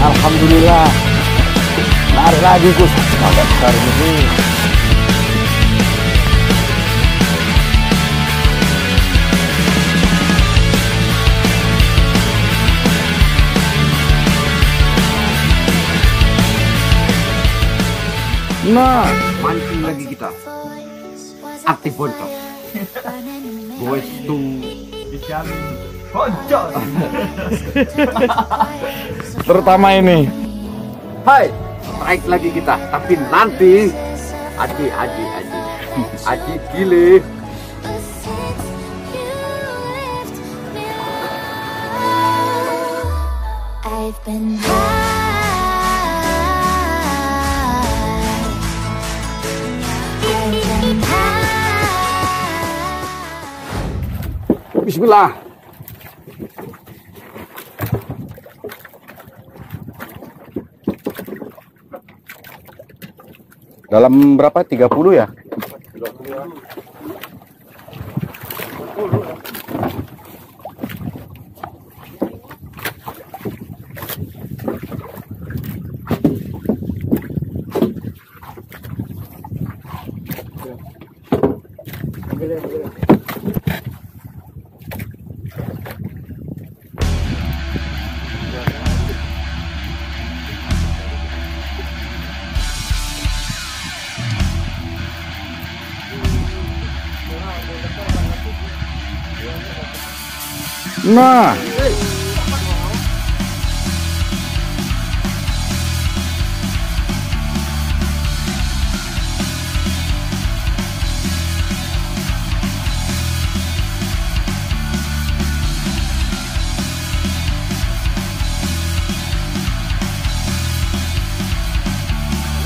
Alhamdulillah. Lari lagi Gus. Sampai besar ini. Nah, lagi kita. Aktif bontot boys to terutama ini. hai. Strike lagi kita. Tapi nanti. Aji aji aji. Aji gile. I've been high. Bismillah. Dalam berapa? 30 ya? Nah,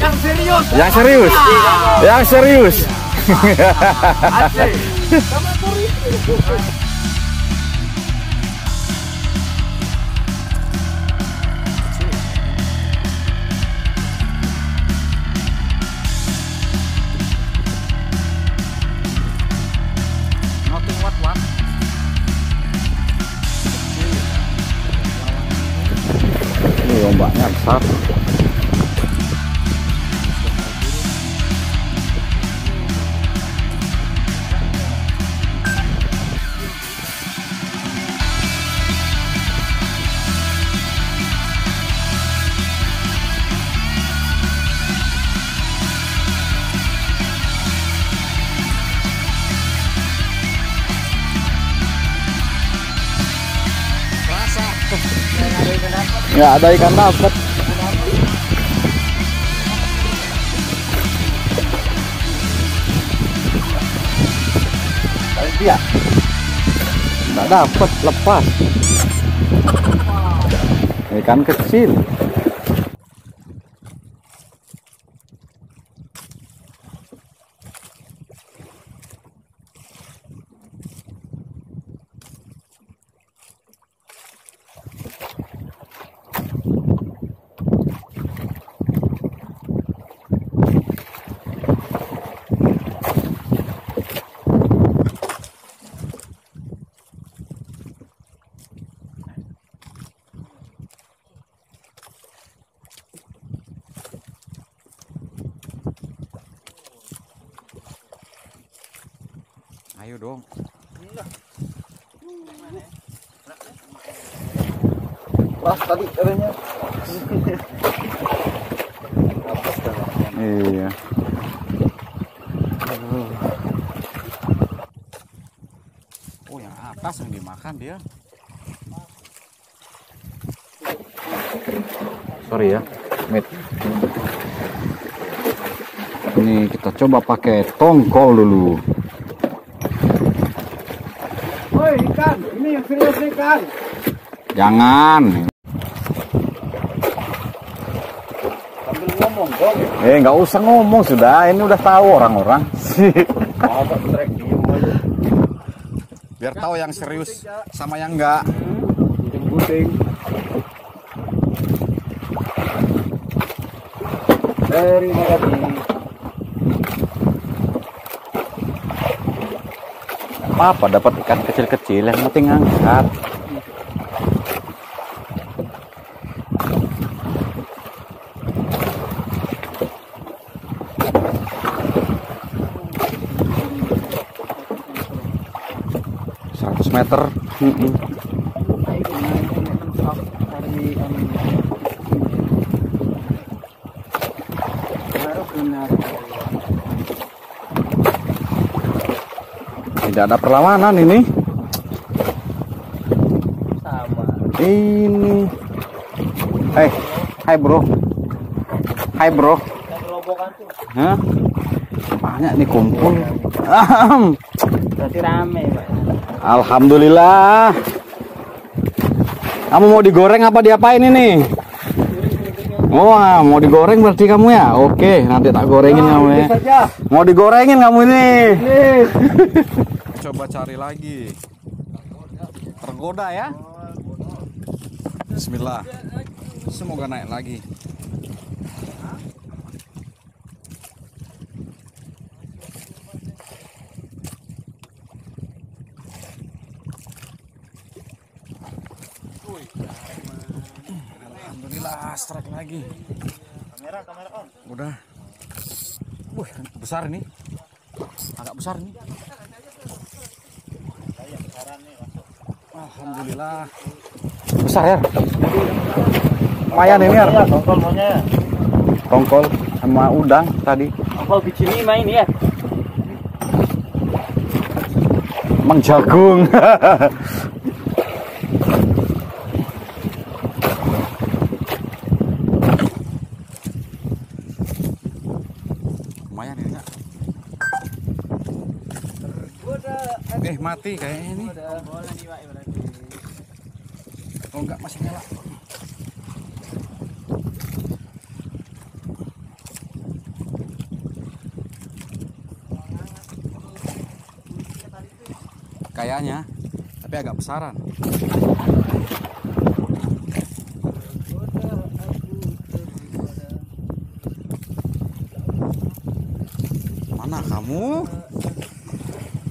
yang serius yang serius. Yang serius. Nggak ada ikan dapat. dia Nggak dapat lepas. Ikan kecil. Dong. Wah, tadi katanya Iya. Oh, yang atas yang dimakan dia. Sorry ya, Mit. Ini kita coba pakai tongkol dulu. Woi ikan, ini yang serius ikan. Jangan. Sambil ngomong dong. Eh, nggak usah ngomong sudah. Ini udah tahu orang-orang. Biar tahu yang serius sama yang enggak. Puting-puting. Terima kasih. Apa dapat ikan kecil-kecil yang penting angkat? Meter tidak ada perlawanan ini. Ini. Eh hai bro. Hai bro. Hah? banyak nih kumpul. Berarti rame, Pak. Alhamdulillah. Kamu mau digoreng apa diapain ini Wah, mau digoreng berarti kamu ya? Oke, nanti tak gorengin kamu ya. Mau digorengin kamu ini. Coba cari lagi. Tergoda ya? Bismillah. Semoga naik lagi. Alhamdulillah strike lagi. Kamera, kamera on. Udah. Wih, besar ini. Agak besar nih. Alhamdulillah. Besar ya. Lumayan ini ya. Tongkol maunya. Tongkol sama udang tadi. Tongkol biji lima ini ya. Mang jagung. Lumayan ini ya. Eh mati kayaknya ini. Oh enggak masih nyala. Kayaknya, tapi agak besaran. Mana kamu?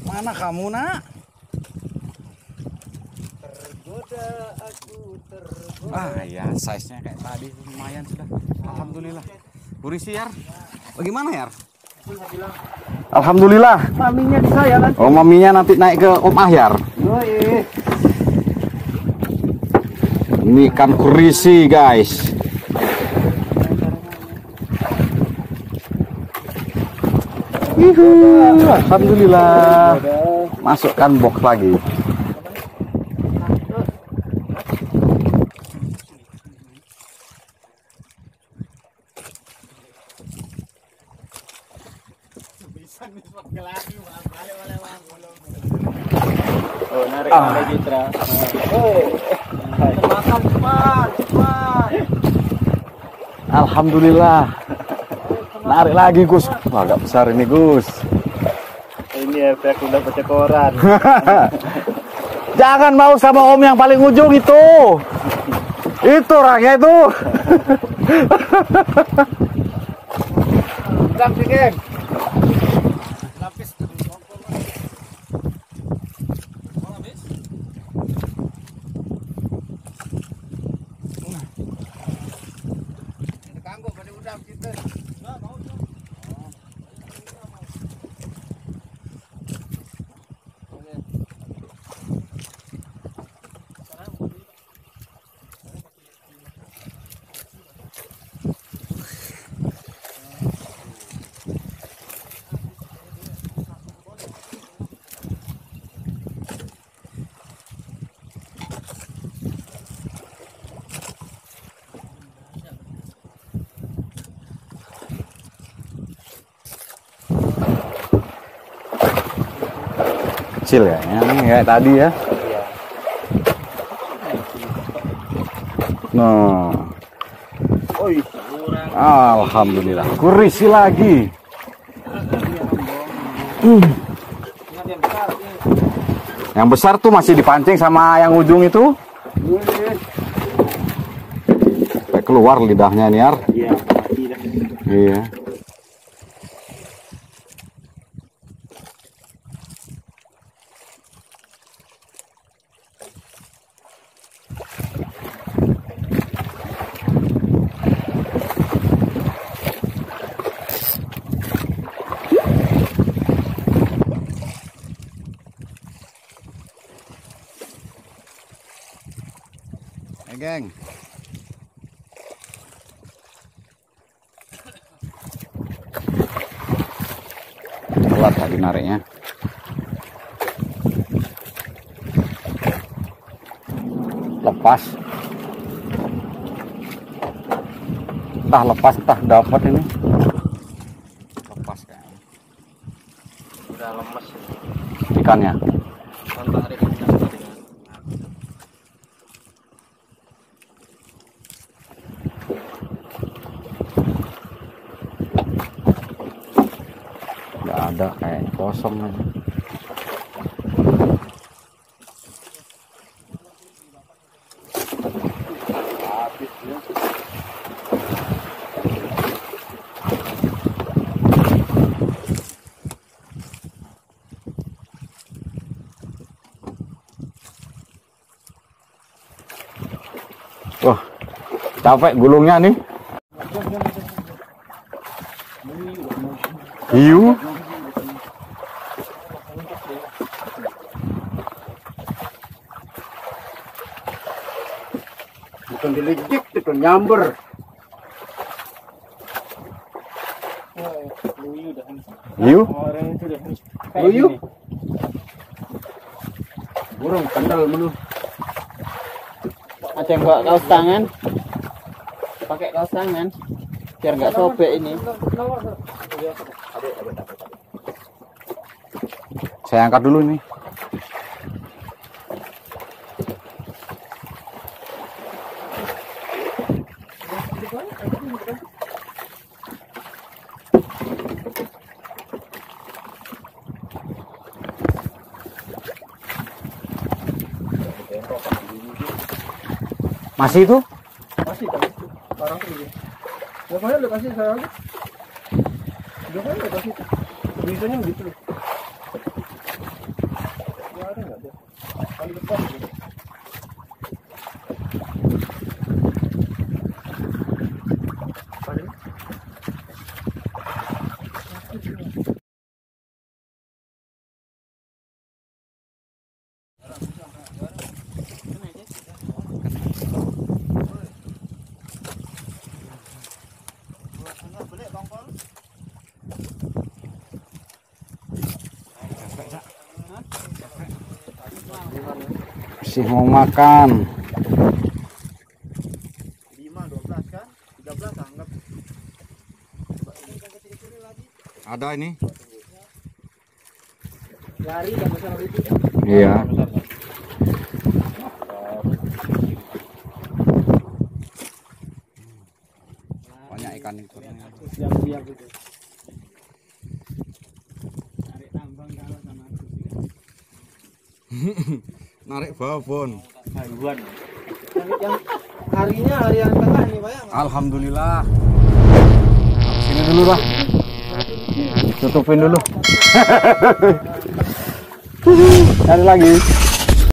Mana kamu, Nak? Ah ya, size-nya kayak tadi lumayan sudah. Alhamdulillah. Burisi Yar. Bagaimana Yar? Alhamdulillah. Maminya di saya kan. Oh, maminya nanti naik ke Om Ahyar. Yoi. Ini ikan kurisi, guys. Yuhu, Alhamdulillah. Masukkan box lagi. Oh, narik ah. Citra. Makan cepat, cepat. Alhamdulillah. Narik lagi, Gus. Wah, agak besar ini, Gus. Ini efek udah baca koran. Jangan mau sama Om yang paling ujung itu. Itu orangnya itu. Sedang Kecil ya, ini kayak tadi ya. Nah, Oi, alhamdulillah. Kurisi lagi. Yang besar tuh masih dipancing sama yang ujung itu. Keluar lidahnya nih, Ar. Iya. Iya. Eh, geng. Telat tadi nariknya. Lepas. Entah lepas, entah dapat ini. Lepas kayaknya. Udah lemes. Ikannya. Kan tarik ikan tadi kan. Nggak ada kayaknya kosong aja. Habis ya. Wah, capek gulungnya nih. Hiu. Itu nyamber. Dah. Luyu. Burung kendal menu. Aceh bawa kaos tangan. Pakai kaos tangan. Biar nggak sobek ini. Saya angkat dulu nih. Masih itu? Masih mana lepas ni saya? Dia mana lepas ni? Biasanya begitu. Ada? Kali depan dia. Masih mau makan. 5 12 kan? 13 anggap. Ada ini? Lari dan besar itu. Iya. Banyak ikan itu. Yang biar gitu. Tarik tambang kalau sama aku. Narik babon. Haluan. Yang, yang harinya hari yang tengah nih, Pak. Alhamdulillah. Sini dulu lah. Tutupin dulu. Cari lagi.